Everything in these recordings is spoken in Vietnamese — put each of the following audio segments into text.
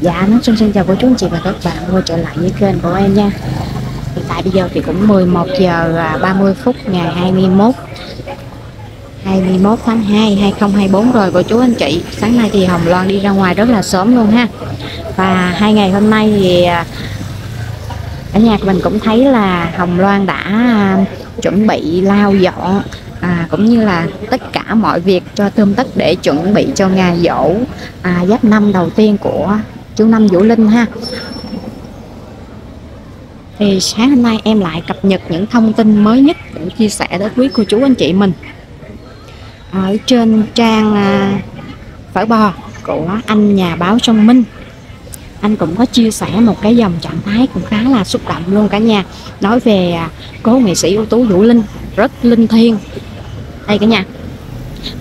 Dạ, xin xin chào cô chú anh chị và các bạn quay trở lại với kênh của em nha. Hiện tại bây giờ thì cũng 11 giờ 30 phút ngày 21 21 tháng 2 2024 rồi cô chú anh chị. Sáng nay thì Hồng Loan đi ra ngoài rất là sớm luôn ha. Và hai ngày hôm nay thì à, ở nhà của mình cũng thấy là Hồng Loan đã à, chuẩn bị lau dọn à, cũng như là tất cả mọi việc cho tươm tất để chuẩn bị cho ngày dỗ à, giáp năm đầu tiên của chú Năm Vũ Linh ha. Thì sáng hôm nay em lại cập nhật những thông tin mới nhất để chia sẻ tới quý cô chú anh chị mình. Ở trên trang à, phở bò của anh nhà báo Sông Minh anh cũng có chia sẻ một cái dòng trạng thái cũng khá là xúc động luôn cả nhà. Nói về à, cố nghệ sĩ ưu tú Vũ Linh rất linh thiêng. Đây cả nhà.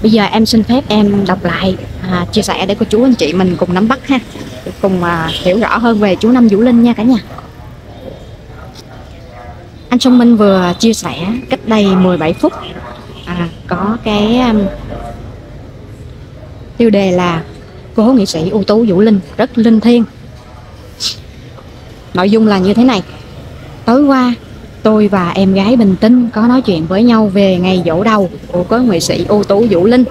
Bây giờ em xin phép em đọc lại à, chia sẻ để cô chú anh chị mình cùng nắm bắt ha cùng à, hiểu rõ hơn về chú Năm Vũ Linh nha cả nhà. Anh Sông Minh vừa chia sẻ cách đây 17 phút à, có cái um, tiêu đề là cố nghệ sĩ ưu tú Vũ Linh rất linh thiêng. Nội dung là như thế này. Tối qua tôi và em gái Bình Tinh có nói chuyện với nhau về ngày dỗ đầu của cố nghệ sĩ ưu tú Vũ Linh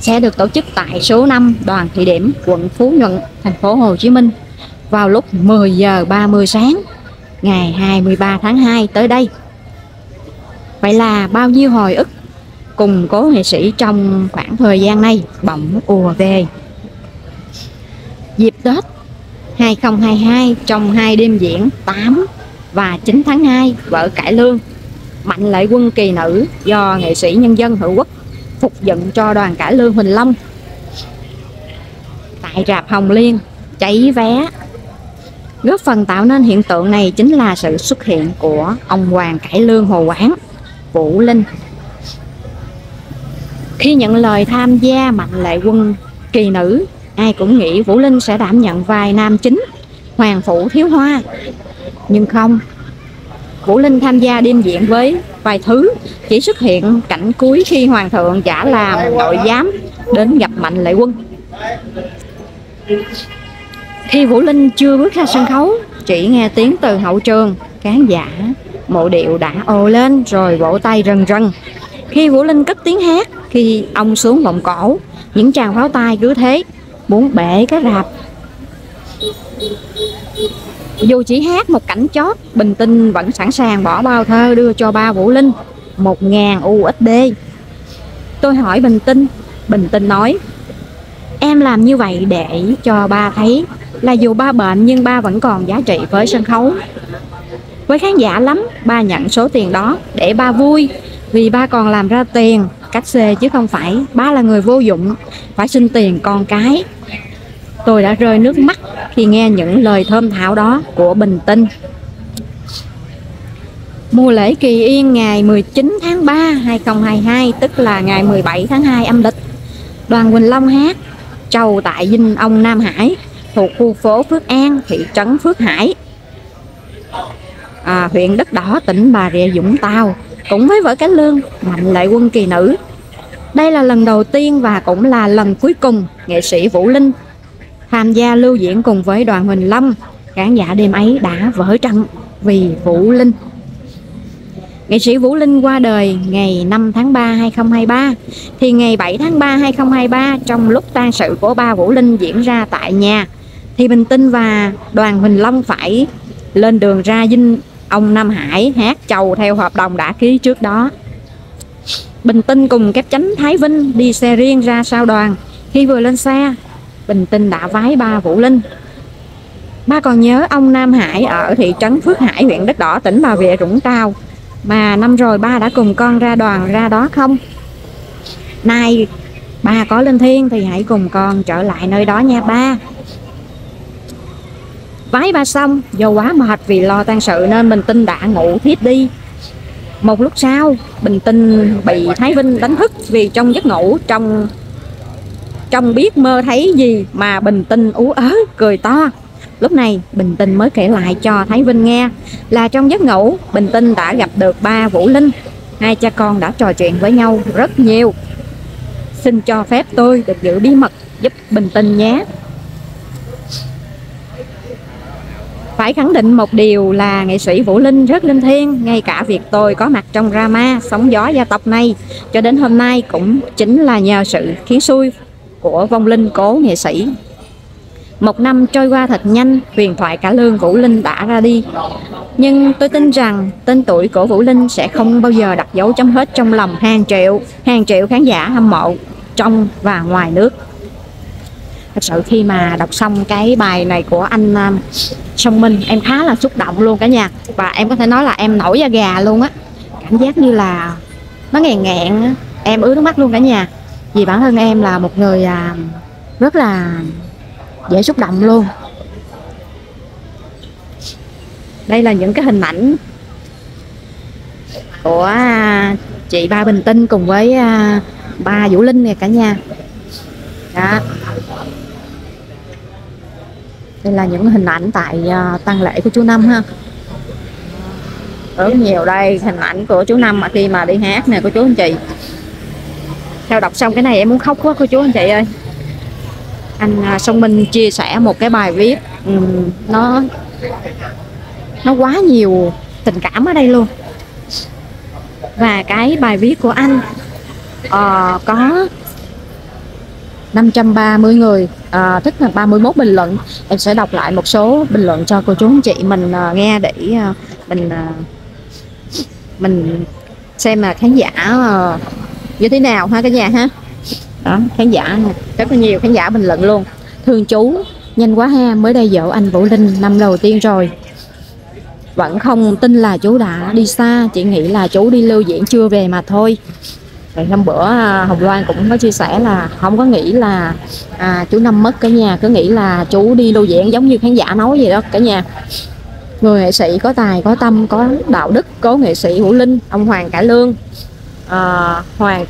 sẽ được tổ chức tại số 5 đoàn thị điểm quận Phú Nhuận, thành phố Hồ Chí Minh vào lúc 10 giờ 30 sáng, ngày 23 tháng 2 tới đây. Vậy là bao nhiêu hồi ức cùng cố nghệ sĩ trong khoảng thời gian này bỗng ùa về? Dịp Tết 2022 trong hai đêm diễn 8 và 9 tháng 2 vợ cải lương, Mạnh Lệ Quân kỳ nữ do nghệ sĩ nhân dân hữu quốc phục dựng cho đoàn cải lương Huỳnh Long. Tại rạp Hồng Liên, cháy vé. Góp phần tạo nên hiện tượng này chính là sự xuất hiện của ông Hoàng Cải Lương Hồ Quảng, Vũ Linh. Khi nhận lời tham gia Mạnh Lệ Quân kỳ nữ, ai cũng nghĩ Vũ Linh sẽ đảm nhận vai nam chính, Hoàng Phủ Thiếu Hoa. Nhưng không Vũ Linh tham gia đêm diễn với vài thứ. Chỉ xuất hiện cảnh cuối khi Hoàng thượng giả làm đội giám đến gặp Mạnh Lệ Quân. Khi Vũ Linh chưa bước ra sân khấu, chỉ nghe tiếng từ hậu trường, khán giả mộ điệu đã ồ lên rồi vỗ tay rần rần. Khi Vũ Linh cất tiếng hát, khi ông xuống vòng cổ, những tràng pháo tay cứ thế, muốn bể cái rạp dù chỉ hát một cảnh chót Bình Tinh vẫn sẵn sàng bỏ bao thơ đưa cho ba Vũ Linh 1.000 USD Tôi hỏi Bình Tinh Bình Tinh nói, Em làm như vậy để cho ba thấy Là dù ba bệnh nhưng ba vẫn còn giá trị với sân khấu. Với khán giả lắm, Ba nhận số tiền đó để ba vui, Vì ba còn làm ra tiền, Cách xê chứ không phải Ba là người vô dụng, Phải xin tiền con cái. Tôi đã rơi nước mắt khi nghe những lời thơm thảo đó của Bình Tinh. Mùa lễ Kỳ Yên ngày 19 tháng 3 2022 tức là ngày 17 tháng 2 âm lịch. Đoàn Quỳnh Long hát trầu tại dinh ông Nam Hải thuộc khu phố Phước An, thị trấn Phước Hải. À, huyện Đất Đỏ, tỉnh Bà Rịa Vũng Tàu cũng với vở Cái Lương Mạnh Lệ Quân kỳ nữ. Đây là lần đầu tiên và cũng là lần cuối cùng nghệ sĩ Vũ Linh tham gia lưu diễn cùng với đoàn Huỳnh Long. Khán giả đêm ấy đã vỡ trận vì Vũ Linh. Nghệ sĩ Vũ Linh qua đời ngày 5 tháng 3 2023 thì ngày 7 tháng 3 2023 trong lúc tang sự của ba Vũ Linh diễn ra tại nhà, thì Bình Tinh và đoàn Huỳnh Long phải lên đường ra dinh ông Nam Hải hát chầu theo hợp đồng đã ký trước đó. Bình Tinh cùng kép chánh Thái Vinh đi xe riêng ra sau đoàn. Khi vừa lên xe Bình Tinh đã vái ba Vũ Linh. Ba còn nhớ ông Nam Hải ở thị trấn Phước Hải, huyện Đất Đỏ, tỉnh Bà Rịa Vũng Tàu. Mà năm rồi ba đã cùng con ra đoàn ra đó không? Nay ba có lên thiên thì hãy cùng con trở lại nơi đó nha ba. Vái ba xong, do quá mệt vì lo tan sự nên Bình Tinh đã ngủ thiếp đi. Một lúc sau, Bình Tinh bị Thái Vinh đánh thức vì trong giấc ngủ trong trong biết mơ thấy gì mà bình tinh ú ớ cười to. Lúc này bình tinh mới kể lại cho thái vinh nghe là trong giấc ngủ bình tinh đã gặp được ba vũ linh. Hai cha con đã trò chuyện với nhau rất nhiều. Xin cho phép tôi được giữ bí mật giúp bình tinh nhé. Phải khẳng định một điều là nghệ sĩ Vũ Linh rất linh thiêng, ngay cả việc tôi có mặt trong drama sóng gió gia tộc này cho đến hôm nay cũng chính là nhờ sự khiến xui của vong linh cố nghệ sĩ. Một năm trôi qua thật nhanh, huyền thoại cả lương Vũ Linh đã ra đi. Nhưng tôi tin rằng tên tuổi của Vũ Linh sẽ không bao giờ đặt dấu chấm hết trong lòng hàng triệu, hàng triệu khán giả hâm mộ trong và ngoài nước. Thật sự khi mà đọc xong cái bài này của anh à, Song Minh em khá là xúc động luôn cả nhà. Và em có thể nói là em nổi da gà luôn á. Cảm giác như là nó nghẹn nghẹn em ướt nước mắt luôn cả nhà vì bản thân em là một người à, rất là dễ xúc động luôn. Đây là những cái hình ảnh của à, chị ba Bình Tinh cùng với à, ba Vũ Linh nè cả nhà. Đó. Đây là những hình ảnh tại tăng tang lễ của chú Năm ha. Rất nhiều đây hình ảnh của chú Năm mà khi mà đi hát nè của chú anh chị theo đọc xong cái này em muốn khóc quá cô chú anh chị ơi. Anh à, Song Minh chia sẻ một cái bài viết um, nó nó quá nhiều tình cảm ở đây luôn. Và cái bài viết của anh uh, có 530 người à, tức là 31 bình luận. Em sẽ đọc lại một số bình luận cho cô chú anh chị mình à, nghe để à, mình à, mình xem là khán giả à, như thế nào ha cả nhà ha? Đó khán giả rất là nhiều khán giả bình luận luôn. Thường chú nhanh quá ha mới đây dỗ anh Vũ Linh năm đầu tiên rồi. Vẫn không tin là chú đã đi xa chỉ nghĩ là chú đi lưu diễn chưa về mà thôi. Rồi hôm bữa à, Hồng Loan cũng có chia sẻ là không có nghĩ là à, chú Năm mất cả nhà cứ nghĩ là chú đi lưu diễn giống như khán giả nói vậy đó cả nhà. Người nghệ sĩ có tài có tâm có đạo đức cố nghệ sĩ Vũ Linh ông Hoàng Cải Lương. Ờ, à, Hoàng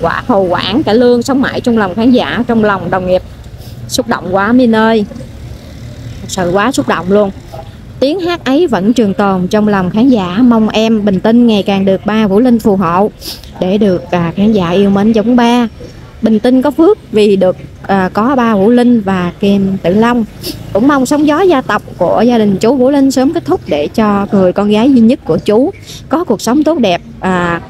quả Hồ Quảng cả Lương sống mãi trong lòng khán giả trong lòng đồng nghiệp. Xúc động quá Min ơi. Thật sự quá xúc động luôn. Tiếng hát ấy vẫn trường tồn trong lòng khán giả. Mong em bình tinh ngày càng được ba Vũ Linh phù hộ để được à, khán giả yêu mến giống ba. Bình tinh có phước vì được à, có ba Vũ Linh và Kim Tử Long. Cũng mong sóng gió gia tộc của gia đình chú Vũ Linh sớm kết thúc để cho người con gái duy nhất của chú có cuộc sống tốt đẹp à,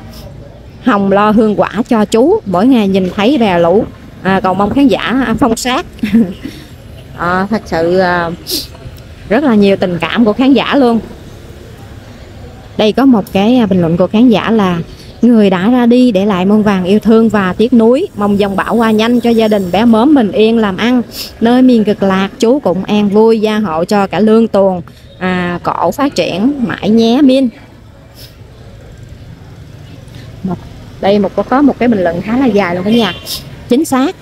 Hồng lo hương quả cho chú mỗi ngày nhìn thấy bè lũ. À, cầu mong khán giả à, phong sát. À, thật sự à, rất là nhiều tình cảm của khán giả luôn. Đây có một cái à, bình luận của khán giả là người đã ra đi để lại muôn vàng yêu thương và tiếc nuối mong dòng bão qua nhanh cho gia đình bé mớm bình yên làm ăn. Nơi miền cực lạc chú cũng an vui gia hộ cho cả lương tuồng à, cổ phát triển mãi nhé min. Một, đây một có một cái bình luận khá là dài luôn cả nhà chính xác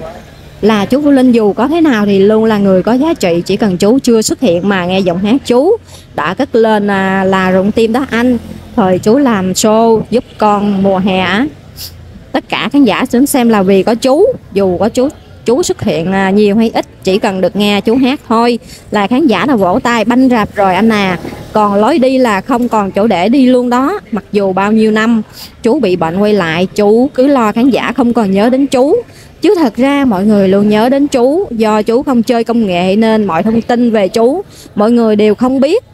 là chú Vũ Linh dù có thế nào thì luôn là người có giá trị chỉ cần chú chưa xuất hiện mà nghe giọng hát chú đã cất lên là, là rụng tim đó anh. Thời chú làm show giúp con mùa hè tất cả khán giả đến xem là vì có chú dù có chú chú xuất hiện nhiều hay ít, chỉ cần được nghe chú hát thôi. Là khán giả là vỗ tay, banh rạp rồi anh à. Còn lối đi là không còn chỗ để đi luôn đó. Mặc dù bao nhiêu năm chú bị bệnh quay lại, chú cứ lo khán giả không còn nhớ đến chú. Chứ thật ra mọi người luôn nhớ đến chú. Do chú không chơi công nghệ nên mọi thông tin về chú, mọi người đều không biết.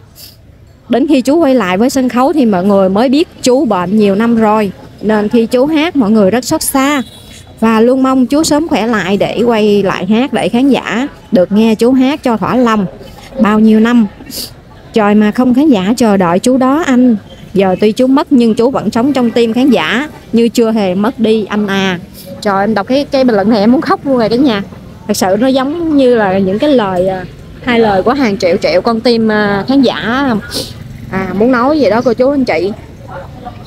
Đến khi chú quay lại với sân khấu thì mọi người mới biết chú bệnh nhiều năm rồi. Nên khi chú hát, mọi người rất xót xa và luôn mong chú sớm khỏe lại để quay lại hát để khán giả được nghe chú hát cho thỏa lòng. Bao nhiêu năm trời mà không khán giả chờ đợi chú đó anh. Giờ tuy chú mất nhưng chú vẫn sống trong tim khán giả như chưa hề mất đi anh à. Trời em đọc cái cái bình luận này em muốn khóc luôn rồi cả nhà. Thật sự nó giống như là những cái lời à, hai lời của hàng triệu triệu con tim à, khán giả à, muốn nói gì đó cô chú anh chị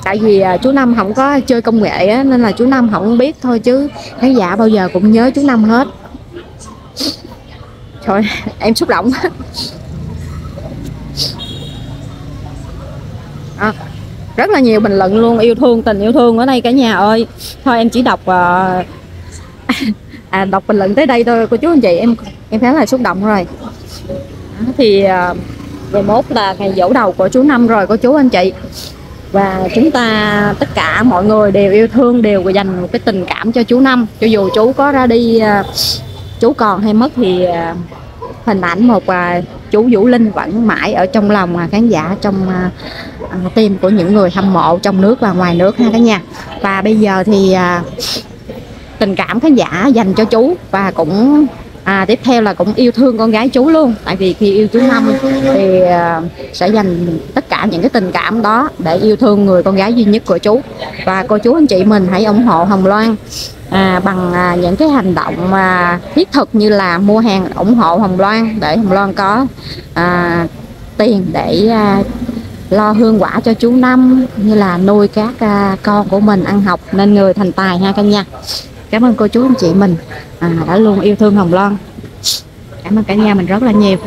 tại vì à, chú năm không có chơi công nghệ á, nên là chú năm không biết thôi chứ khán giả bao giờ cũng nhớ chú năm hết. Trời em xúc động. À, rất là nhiều bình luận luôn yêu thương tình yêu thương ở đây cả nhà ơi. Thôi em chỉ đọc uh, à đọc bình luận tới đây thôi cô chú anh chị em em khá là xúc động rồi. Thì à, uh, ngày mốt là ngày dỗ đầu của chú năm rồi cô chú anh chị và chúng ta tất cả mọi người đều yêu thương đều dành một cái tình cảm cho chú năm. Cho dù chú có ra đi à, chú còn hay mất thì à, hình ảnh một à, chú Vũ Linh vẫn mãi ở trong lòng khán giả trong tim của những người hâm mộ trong nước và ngoài nước ha cả nhà. Và bây giờ thì tình cảm khán giả dành cho chú và cũng à, tiếp theo là cũng yêu thương con gái chú luôn. Tại vì khi yêu chú Năm thì à, sẽ dành tất cả những cái tình cảm đó để yêu thương người con gái duy nhất của chú. Và cô chú anh chị mình hãy ủng hộ Hồng Loan à, bằng à, những cái hành động à, thiết thực như là mua hàng ủng hộ Hồng Loan để Hồng Loan có à, tiền để à, lo hương quả cho chú Năm như là nuôi các à, con của mình ăn học nên người thành tài ha cả nhà. Cảm ơn cô chú anh chị mình à, đã luôn yêu thương Hồng Loan. Cảm ơn cả nhà mình rất là nhiều.